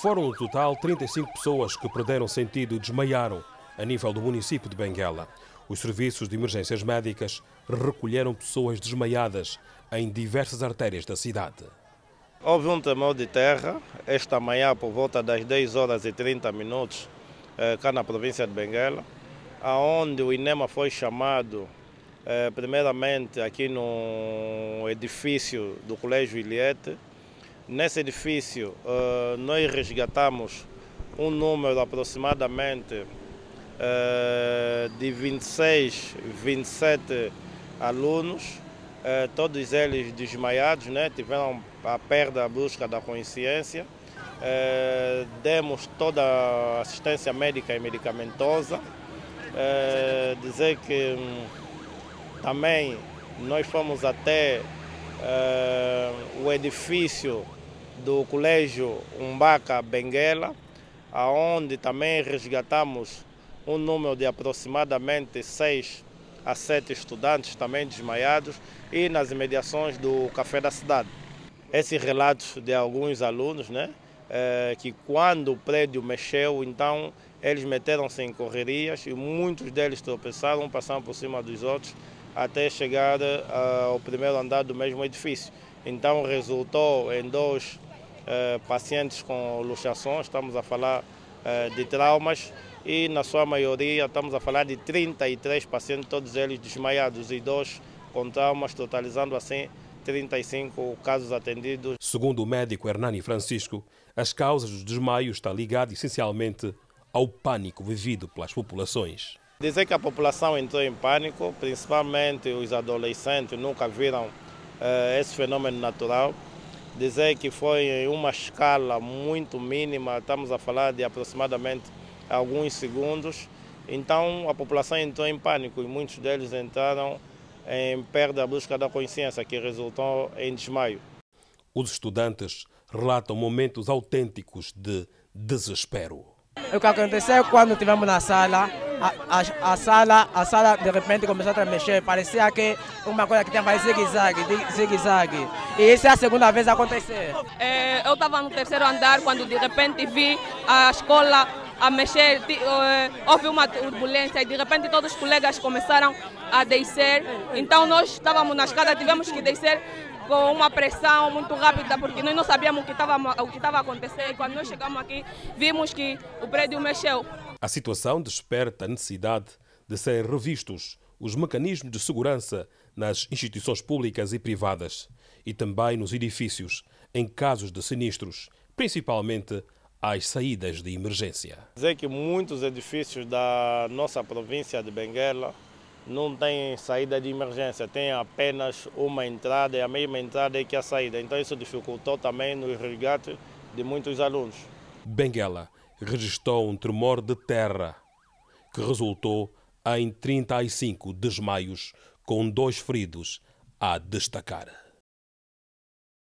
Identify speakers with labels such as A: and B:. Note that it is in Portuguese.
A: Foram no total 35 pessoas que perderam sentido e desmaiaram a nível do município de Benguela. Os serviços de emergências médicas recolheram pessoas desmaiadas em diversas artérias da cidade.
B: Houve um tremor de terra esta manhã por volta das 10 horas e 30 minutos eh, cá na província de Benguela, aonde o INEMA foi chamado eh, primeiramente aqui no edifício do Colégio Iliete. Nesse edifício eh, nós resgatamos um número aproximadamente de 26, 27 alunos, todos eles desmaiados, né? tiveram a perda brusca da consciência. demos toda a assistência médica e medicamentosa. dizer que hum, também nós fomos até o edifício do Colégio Umbaca Benguela, aonde também resgatamos um número de aproximadamente seis a sete estudantes também desmaiados e nas imediações do Café da Cidade. Esses relatos de alguns alunos, né, é, que quando o prédio mexeu, então eles meteram-se em correrias e muitos deles tropeçaram, passaram por cima dos outros até chegar uh, ao primeiro andar do mesmo edifício. Então resultou em dois pacientes com luxações, estamos a falar uh, de traumas e na sua maioria estamos a falar de 33 pacientes, todos eles desmaiados e dois com traumas, totalizando assim 35 casos atendidos.
A: Segundo o médico Hernani Francisco, as causas dos desmaios estão ligadas essencialmente ao pânico vivido pelas populações.
B: Dizer que a população entrou em pânico, principalmente os adolescentes nunca viram uh, esse fenômeno natural. Dizer que foi em uma escala muito mínima, estamos a falar de aproximadamente alguns segundos. Então a população entrou em pânico e muitos deles entraram em perda brusca da consciência, que resultou em desmaio.
A: Os estudantes relatam momentos autênticos de desespero.
C: O que aconteceu quando estivemos na sala, a, a, a, sala, a sala de repente começou a mexer, parecia que uma coisa que tinha que zigue-zague, zigue-zague. E isso é a segunda vez a acontecer.
D: É, eu estava no terceiro andar quando de repente vi a escola a mexer, eh, houve uma turbulência e de repente todos os colegas começaram a descer. Então nós estávamos na escada, tivemos que descer com uma pressão muito rápida, porque nós não sabíamos o que estava, o que estava a acontecer. E quando nós chegamos aqui, vimos que o prédio mexeu.
A: A situação desperta a necessidade de serem revistos os mecanismos de segurança nas instituições públicas e privadas e também nos edifícios em casos de sinistros, principalmente às saídas de emergência.
B: Dizer que muitos edifícios da nossa província de Benguela não têm saída de emergência, tem apenas uma entrada e a mesma entrada é que a saída. Então isso dificultou também no resgate de muitos alunos.
A: Benguela registrou um tremor de terra que resultou em 35 desmaios, com dois feridos a destacar.